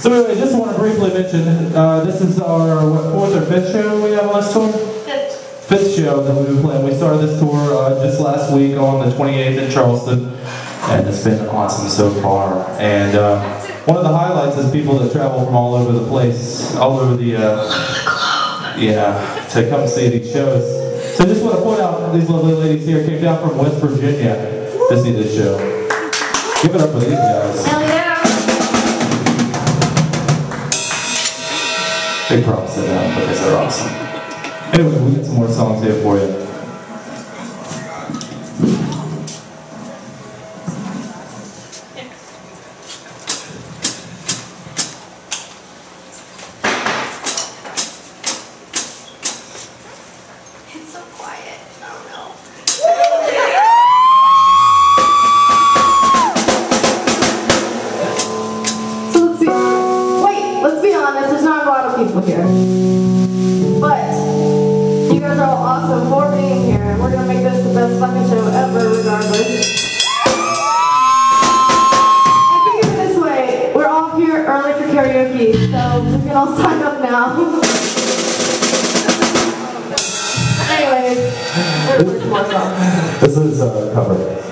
So anyway, just want to briefly mention, uh, this is our what, fourth or fifth show we have on this tour? Fifth. Fifth show that we've been playing. We started this tour uh, just last week on the 28th in Charleston, and it's been awesome so far. And uh, one of the highlights is people that travel from all over the place, all over the, uh, yeah, to come see these shows. So I just want to point out these lovely ladies here came down from West Virginia to see this show. Give it up for these guys. Hell yeah. Big props to them because they're awesome. Anyway, we got some more songs here for you. It's so quiet. I don't know. So let's. Wait, let's be honest, there's not a lot of people here. But you guys are all awesome for being here, and we're gonna make this the best fucking show ever, regardless. Anyways, there's more songs. This is a cover.